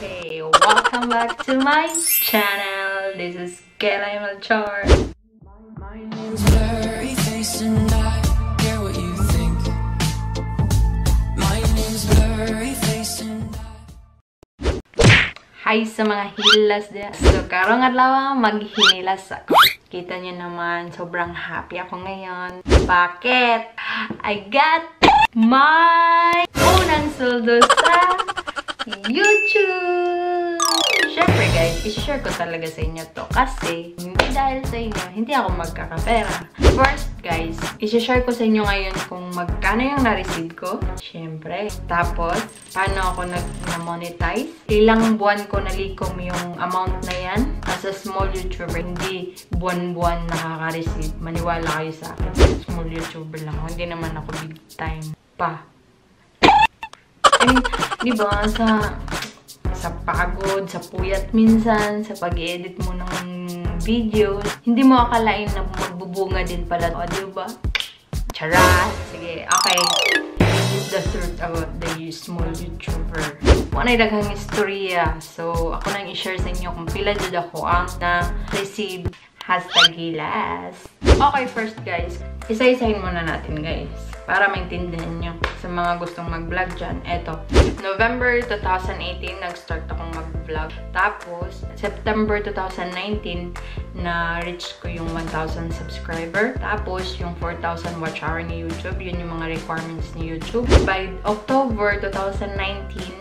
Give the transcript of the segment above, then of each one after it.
Okay, welcome back to my channel. This is Kela Malchar. My name's blurry face and I care what you think. My name's blurry face and I. Hi sa mga hilas din. So, karong adlaw, maghinilas ako. Kita niyo naman, sobrang happy ako ngayon. Bakit? I got my unang sweldo sa Isi-share ko talaga sa inyo to kasi hindi dahil sa inyo, hindi ako magkakapera. First guys, isi-share ko sa inyo ngayon kung magkano yung na-receive ko. Siyempre. Tapos, paano ako nag-monetize. Ilang buwan ko nalikom yung amount na yan. As a small YouTuber, hindi buwan-buwan nakaka-receive. Maniwala kayo sa akin. Small YouTuber lang. Hindi naman ako big time pa. I mean, di ba, sa sa pagod, sa puyat minsan, sa pag-edit mo ng videos, hindi mo akalain na magbubunga din pala. O, di ba? Charat! Sige, okay. This is the truth about the small YouTuber. Ano daghang istorya. So, ako nang i-share sa inyo kung pila dyan ako ang na-receive hashtag hilas. Okay, first guys, isa-isahin muna natin guys para maintindihan nyo sa mga gustong mag-vlog dyan. Eto, November 2018, nag-start akong mag-vlog. Tapos, September 2019, na-reach ko yung 1,000 subscriber. Tapos, yung 4,000 watch hour ni YouTube, yun yung mga requirements ni YouTube. By October 2019 na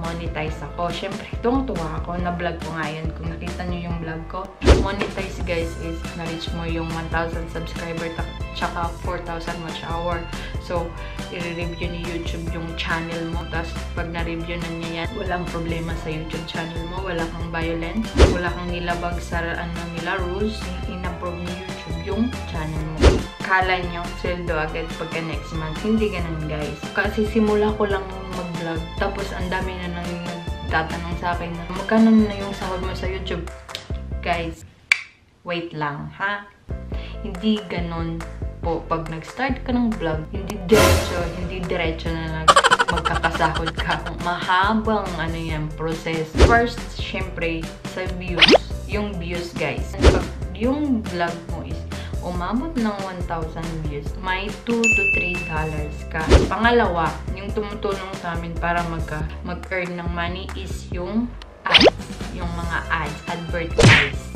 monetize ako. Siyempre, tuwang-tuwa ako. Na-vlog ko nga yan. Kung nakita nyo yung vlog ko. Monetize, guys, is na-reach mo yung 1,000 subscriber tsaka 4,000 watch hour. So, i-review ni YouTube yung channel mo. Tapos, pag na-review na niya yan, walang problema sa YouTube channel mo. Wala kang violence. Wala kang nilabag sa ano nila, rules. In-approve ni YouTube yung channel mo. Kala nyo, sweldo agad pagka next month. Hindi ganun, guys. Kasi simula ko lang mag-vlog. Tapos, ang dami na nang nagtatanong sa akin na, magkano na yung sahod mo sa YouTube? Guys, wait lang, ha? Hindi ganun po pag nag-start ka ng vlog, hindi diretso, hindi diretso na nag magkakasahod ka. Mahabang ano yan, process. First, syempre, sa views. Yung views, guys. Pag yung vlog mo umabot ng 1,000 views, may 2 to 3 dollars ka. Pangalawa, yung tumutulong sa amin para magka, mag-earn ng money is yung ads. Yung mga ads, advertise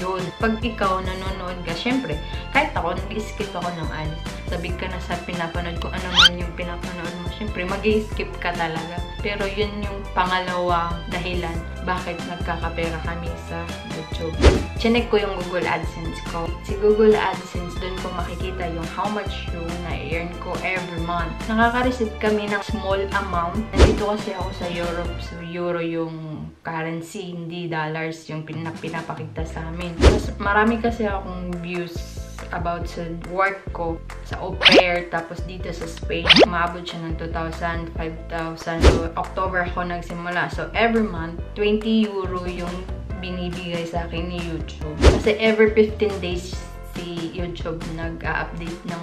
yun. Pag ikaw nanonood ka, syempre, kahit ako, nag-skip ako ng ads. Sabi ka na sa pinapanood ko, ano man yung pinapanood mo, syempre, mag skip ka talaga. Pero yun yung pangalawang dahilan bakit nagkakapera kami sa YouTube. Chinek ko yung Google AdSense ko. Si Google AdSense, dun ko makikita yung how much yung na-earn ko every month. Nakaka-receive kami ng small amount. Nandito kasi ako sa Europe, so euro yung currency, hindi dollars yung pinapakita sa amin. Mas marami kasi akong views about sa work ko sa au pair, tapos dito sa Spain, umabot siya ng 2,000, 5,000. So, October ako nagsimula. So, every month, 20 euro yung binibigay sa akin ni YouTube. Kasi every 15 days si YouTube nag-update ng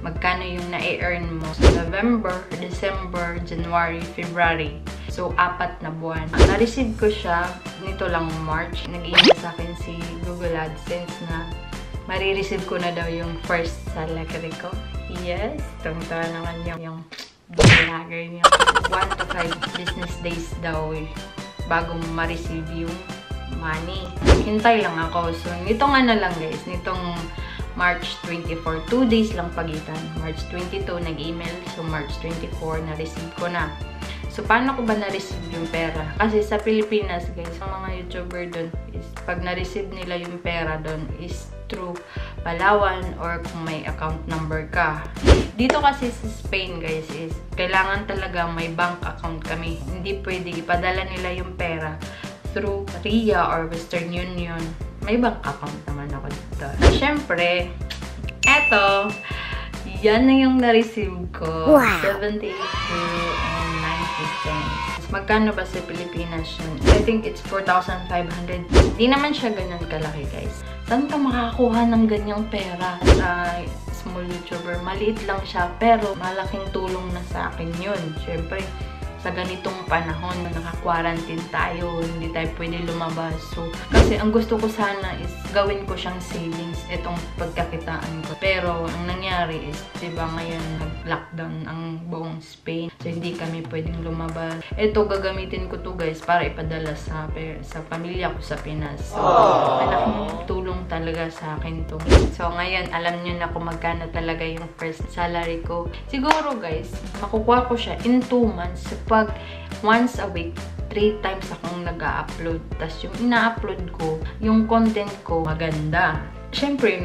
magkano yung na-earn mo. So, November, December, January, February. So, apat na buwan. Na-receive ko siya nito lang March. Nag-email sa akin si Google AdSense na marireceive ko na daw yung first salary ko. Yes, tungtong naman yung, yung vlogger niyo. 1 to 5 business days daw eh, bago ma-receive yung money. Hintay lang ako. So, nitong ano lang guys, nitong March 24, 2 days lang pagitan. March 22, nag-email. So, March 24, na-receive ko na. So, paano ko ba na-receive yung pera? Kasi sa Pilipinas, guys, ang mga YouTuber doon is, pag na-receive nila yung pera doon is through Palawan or kung may account number ka. Dito kasi sa Spain, guys, is kailangan talaga may bank account kami. Hindi pwede ipadala nila yung pera through RIA or Western Union. May bank account naman ako dito. At syempre, eto, yan na yung na-receive ko. Wow. 78 and 90 cents. Magkano ba sa Pilipinas yun? I think it's 4,500. Hindi naman siya ganyan kalaki, guys. Saan ka makakuha ng ganyang pera sa small YouTuber? Maliit lang siya, pero malaking tulong na sa akin yun. Siyempre, sa ganitong panahon, naka-quarantine tayo, hindi tayo pwede lumabas. So, kasi ang gusto ko sana is gawin ko siyang savings itong pagkakitaan ko. Pero, ang nangyari is, di ba ngayon nag-lockdown ang buong Spain. So, hindi kami pwedeng lumabas. Ito, gagamitin ko to guys para ipadala sa, sa pamilya ko sa Pinas. So, malaking tulong talaga sa akin to. So, ngayon, alam nyo na kung magkano talaga yung first salary ko. Siguro guys, makukuha ko siya in 2 months pag once a week, 3 times akong nag-upload. Tapos yung ina-upload ko, yung content ko maganda. Siyempre,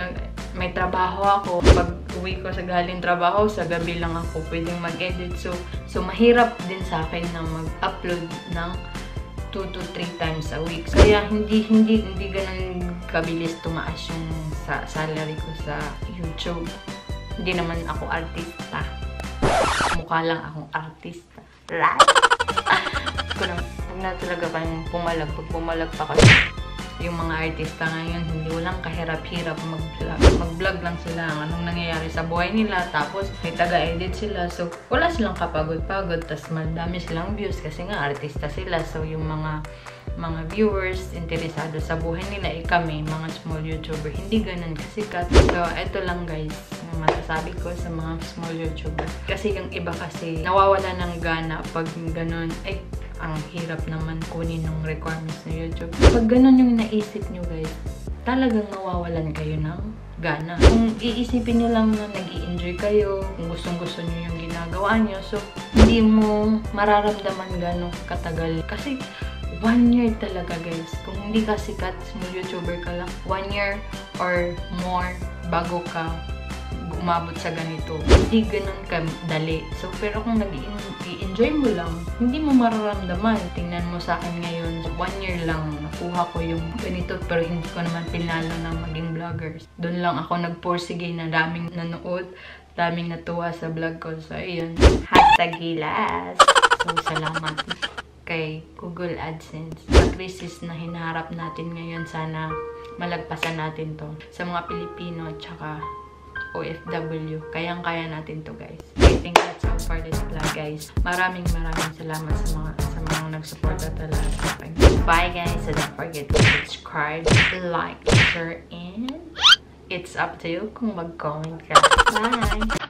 may trabaho ako. Pag uwi ko sa galing trabaho, sa gabi lang ako pwedeng mag-edit. So, so mahirap din sa akin na mag-upload ng 2 to 3 times a week. Kaya hindi hindi hindi ganun kabilis tumaas yung sa salary ko sa YouTube. Hindi naman ako artista. Mukha lang akong artista. Right? ko na, huwag na talaga kayong pumalag. Pag pumalag pa kasi yung mga artista ngayon, hindi walang kahirap-hirap mag-vlog. Mag-vlog lang sila anong nangyayari sa buhay nila. Tapos, may taga-edit sila. So, wala silang kapagod-pagod. Tapos, madami silang views kasi nga artista sila. So, yung mga mga viewers interesado sa buhay nila, eh kami, mga small YouTuber, hindi ganun kasikat. So, eto lang guys, masasabi ko sa mga small YouTuber. Kasi yung iba kasi, nawawala ng gana pag ganun, eh, ang hirap naman kunin ng requirements ng YouTube. Pag ganun yung naisip nyo guys, talagang nawawalan kayo ng gana. Kung iisipin nyo lang na nag enjoy kayo, kung gustong-gusto nyo yung ginagawa nyo, so hindi mo mararamdaman gano'ng katagal. Kasi one year talaga guys. Kung hindi ka sikat, small YouTuber ka lang, one year or more bago ka umabot sa ganito. Hindi ganun kadali. So, pero kung nag-enjoy mo lang, hindi mo mararamdaman. Tingnan mo sa akin ngayon, one year lang, nakuha ko yung ganito, pero hindi ko naman pinalo na maging vloggers. Doon lang ako nagporsige na daming nanood, daming natuwa sa vlog ko. So, ayun. Hashtag gilas. So, salamat kay Google AdSense. Sa crisis na hinaharap natin ngayon, sana malagpasan natin to sa mga Pilipino at saka OFW. Kayang-kaya natin to guys. I think that's all for this vlog guys. Maraming maraming salamat sa mga sa mga nagsuporta talaga sa akin. Bye guys! So don't forget to subscribe, like, share, and it's up to you kung mag-comment ka. Bye!